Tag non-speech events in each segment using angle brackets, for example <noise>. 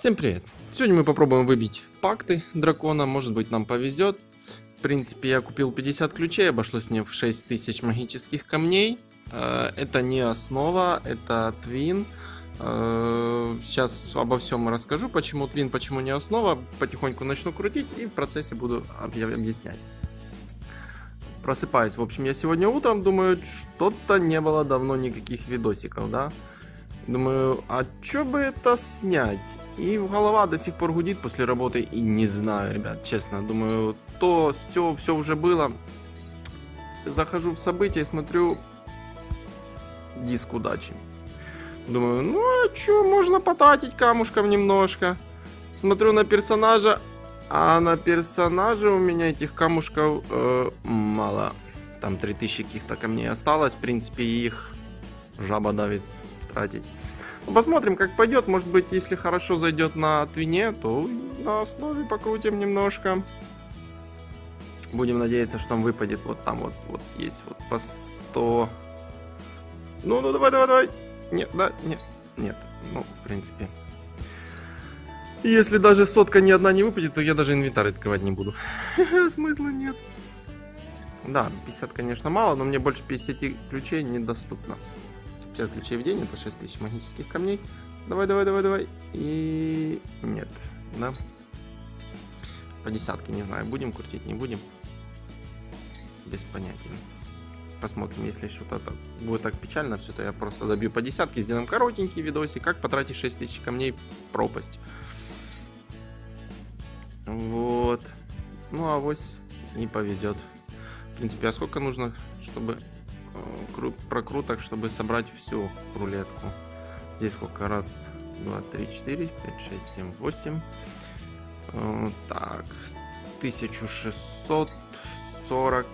Всем привет! Сегодня мы попробуем выбить пакты дракона, может быть нам повезет. В принципе, я купил 50 ключей, обошлось мне в 6000 магических камней. Э, это не основа, это твин. Э, сейчас обо всем расскажу, почему твин, почему не основа. Потихоньку начну крутить и в процессе буду объяснять. Просыпаюсь, в общем, я сегодня утром, думаю, что-то не было давно никаких видосиков, да? Думаю, а чё бы это снять? И голова до сих пор гудит после работы, и не знаю, ребят, честно. Думаю, то все, все уже было. Захожу в события, смотрю диск удачи. Думаю, ну а чё, можно потратить камушков немножко. Смотрю на персонажа, а на персонаже у меня этих камушков э, мало. Там 3000 каких-то камней осталось. В принципе, их жаба давит тратить. Посмотрим, как пойдет. Может быть, если хорошо зайдет на твине, то на основе покрутим немножко. Будем надеяться, что там выпадет. Вот там вот, вот есть вот по 100. Ну, ну, давай, давай, давай. Нет, да, нет, нет. Ну, в принципе. Если даже сотка ни одна не выпадет, то я даже инвентарь открывать не буду. <laughs> Смысла нет. Да, 50, конечно, мало, но мне больше 50 ключей недоступно. 50 ключей в день, это 6000 магических камней. Давай, давай, давай, давай. И нет, да. По десятке, не знаю, будем крутить, не будем. Без понятия. Посмотрим, если что-то будет так печально, все то я просто добью по десятке, сделаем коротенький видосик, как потратить 6000 камней пропасть. Вот. Ну, а авось не повезет. В принципе, а сколько нужно, чтобы прокруток, чтобы собрать всю рулетку? Здесь сколько? Раз, два, три, четыре, пять, шесть, семь, восемь. Э, так, 1640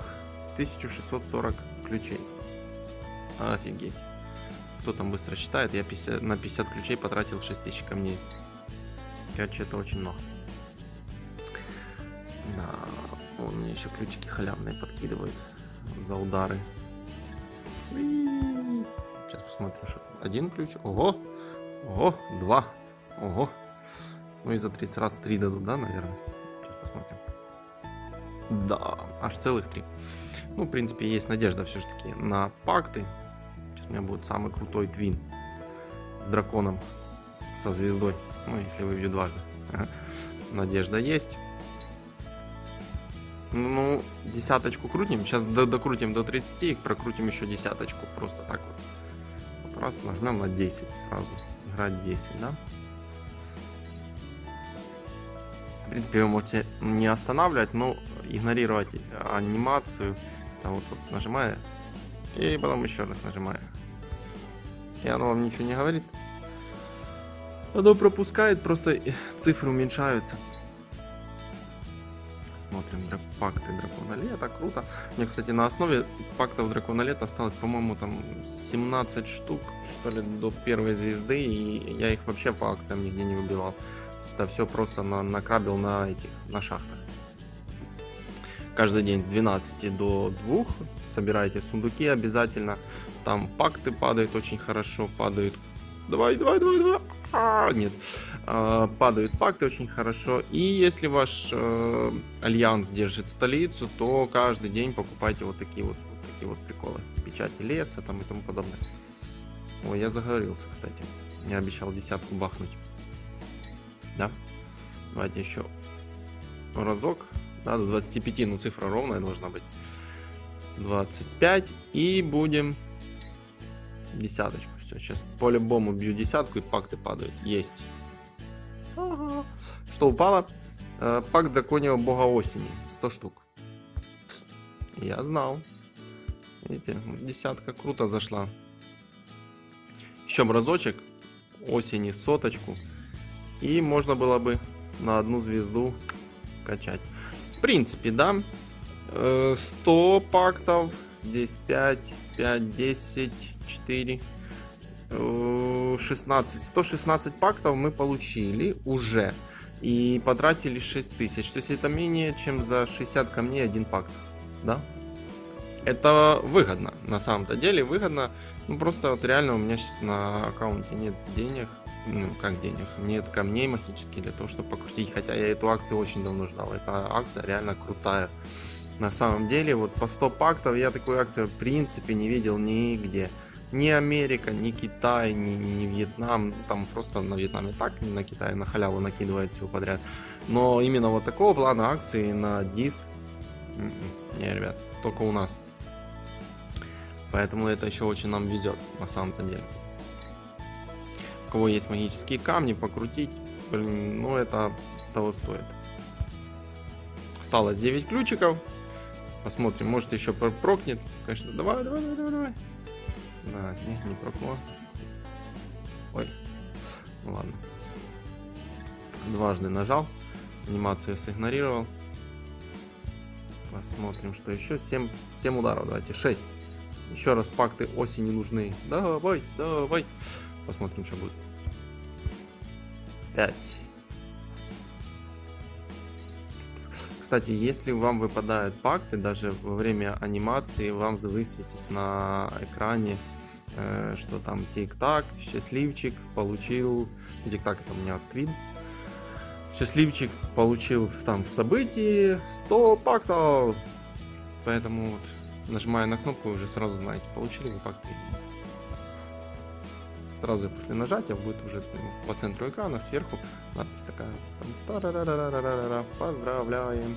1640 ключей. Офигеть. Кто там быстро считает? Я 50, на 50 ключей потратил 6000 камней. Короче, это очень много. Да, он мне еще ключики халявные подкидывает за удары. Сейчас посмотрим, что один ключ. Ого! Ого! Два! Ого! Ну и за 30 раз три дадут, да, наверное? Сейчас посмотрим. Да, аж целых три. Ну, в принципе, есть надежда все-таки на пакты. Сейчас у меня будет самый крутой твин с драконом, со звездой. Ну, если выбью дважды. Надежда есть. Ну, десяточку крутим. Сейчас докрутим до 30 и прокрутим еще десяточку. Просто так вот. Просто нажмем на 10 сразу. Играть 10, да? В принципе, вы можете не останавливать, но игнорировать анимацию. Там вот, вот нажимая. И потом еще раз нажимая. И оно вам ничего не говорит. Оно пропускает, просто цифры уменьшаются смотрим пакты дракона лета, круто. Мне, кстати, на основе пактов дракона лета осталось, по-моему, там 17 штук, что ли, до первой звезды, и я их вообще по акциям нигде не выбивал. Это все просто на, накрабил на этих, на шахтах. Каждый день с 12 до 2 собирайте сундуки обязательно. Там пакты падают очень хорошо, падают. Давай, давай, давай, давай. А, нет. А, падают пакты очень хорошо. И если ваш э, альянс держит столицу, то каждый день покупайте вот такие вот, вот такие вот приколы. Печати леса там и тому подобное. Ой, я заговорился, кстати. Я обещал десятку бахнуть. Да? Давайте еще разок. Да, до 25, ну цифра ровная должна быть. 25. И будем десяточку. Все, сейчас по-любому бью десятку и пакты падают. Есть. Ага. Что упало? Э, пак драконьего бога осени. 100 штук. Я знал. Видите, десятка круто зашла. Еще разочек осени соточку. И можно было бы на одну звезду качать. В принципе, да. 100 э, пактов. Здесь 5, 5, 10, 4, 16. 116 пактов мы получили уже. И потратили 6000. То есть это менее чем за 60 камней один пакт. Да? Это выгодно. На самом-то деле выгодно. Ну просто вот реально у меня сейчас на аккаунте нет денег. ну, как денег, нет камней магических для того, чтобы покрутить. Хотя я эту акцию очень давно ждал. Эта акция реально крутая. На самом деле, вот по 100 пактов я такую акцию в принципе не видел нигде. Ни Америка, ни Китай, ни, ни Вьетнам. Там просто на Вьетнаме так, на Китае на халяву накидывает все подряд. Но именно вот такого плана акции на диск. М-м, не, ребят, только у нас. Поэтому это еще очень нам везет, на самом-то деле. У кого есть магические камни, покрутить, блин, ну это того стоит. Осталось 9 ключиков. Посмотрим, может еще прокнет. Конечно, давай, давай, давай, давай. Да, не, не прокнуло. Ой, ну ладно. Дважды нажал, анимацию сигнорировал. Посмотрим, что еще. 7, 7 ударов, давайте, 6. Еще раз пакты осени нужны. Давай, давай. Посмотрим, что будет. 5. Кстати, если вам выпадают пакты, даже во время анимации вам высветит на экране, э, что там тик-так, счастливчик получил, тик-так это у меня твин, счастливчик получил там в событии 100 пактов. Поэтому вот нажимая на кнопку, уже сразу знаете, получили вы пакты Сразу после нажатия будет уже по центру экрана сверху надпись такая. Там, поздравляем.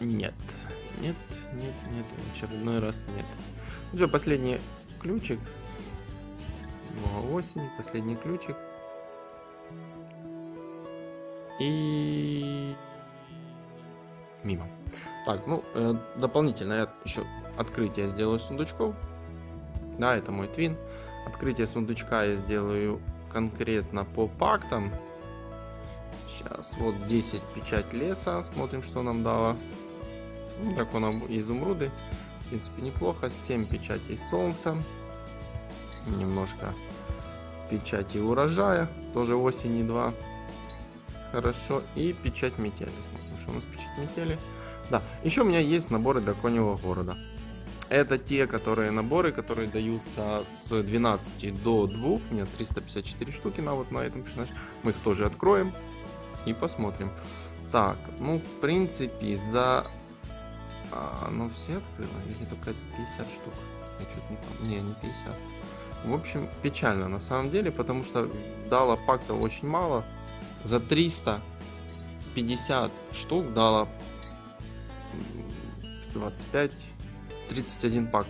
Нет. Нет, нет, нет. Очередной раз нет. Уже последний ключик. Осень, последний ключик. И мимо. Так, ну, э, дополнительно я еще открытие сделаю сундучков. Да, это мой твин. Открытие сундучка я сделаю конкретно по пактам. Сейчас, вот 10 печать леса. Смотрим, что нам дало. Ну, дракона изумруды. В принципе, неплохо. 7 печатей солнца. Немножко печати урожая. Тоже осени 2. Хорошо. И печать метели. Смотрим, что у нас печать метели. Да, еще у меня есть наборы драконьего города. Это те, которые наборы, которые даются с 12 до 2. У меня 354 штуки на вот на этом персонаже. Мы их тоже откроем и посмотрим. Так, ну, в принципе, за... А, ну, все открыла? Или только 50 штук? Я чуть не помню. Не, не 50. В общем, печально на самом деле, потому что дала пакта очень мало. За 350 штук дала 25 31 пак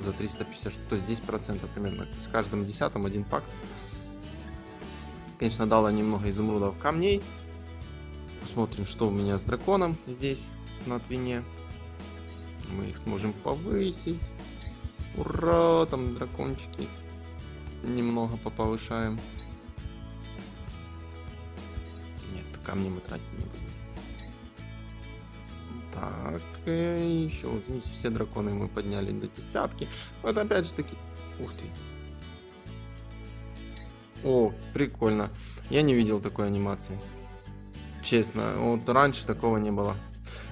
за 350 то есть 10% примерно. С каждым десятым один пак. Конечно, дало немного изумрудов камней. Посмотрим, что у меня с драконом здесь на твине. Мы их сможем повысить. Ура, там дракончики. Немного поповышаем. Нет, камни мы тратить не будем. Так, еще, видите, все драконы мы подняли до десятки. Вот опять же таки... Ух ты. О, прикольно. Я не видел такой анимации. Честно, вот раньше такого не было.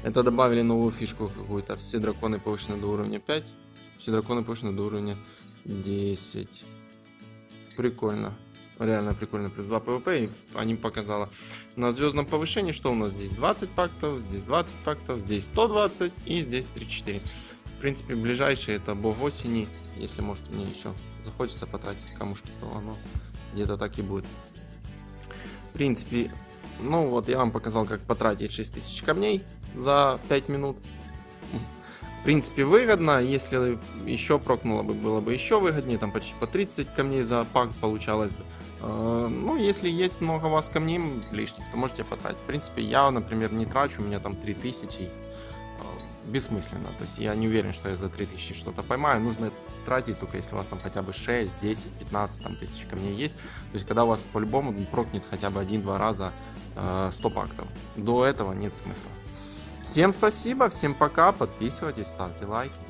Это добавили новую фишку какую-то. Все драконы повышены до уровня 5. Все драконы повышены до уровня 10. Прикольно. Реально прикольно. Плюс 2 ПВП. И они показала на звездном повышении, что у нас здесь 20 пактов, здесь 20 пактов, здесь 120 и здесь 34. В принципе, ближайшие это бог осени. Если, может, мне еще захочется потратить камушки, то оно где-то так и будет. В принципе, ну вот я вам показал, как потратить 6000 камней за 5 минут. В принципе, выгодно. Если еще прокнуло бы, было бы еще выгоднее. Там почти по 30 камней за пак получалось бы. Э, ну, если есть много вас камней лишних, то можете потратить. В принципе, я, например, не трачу, у меня там 3000 их. Э, бессмысленно. То есть я не уверен, что я за 3000 что-то поймаю. Нужно тратить только если у вас там хотя бы 6, 10, 15 там, тысяч камней есть. То есть когда у вас по-любому прокнет хотя бы один-два раза э, 100 пактов. До этого нет смысла. Всем спасибо, всем пока, подписывайтесь, ставьте лайки.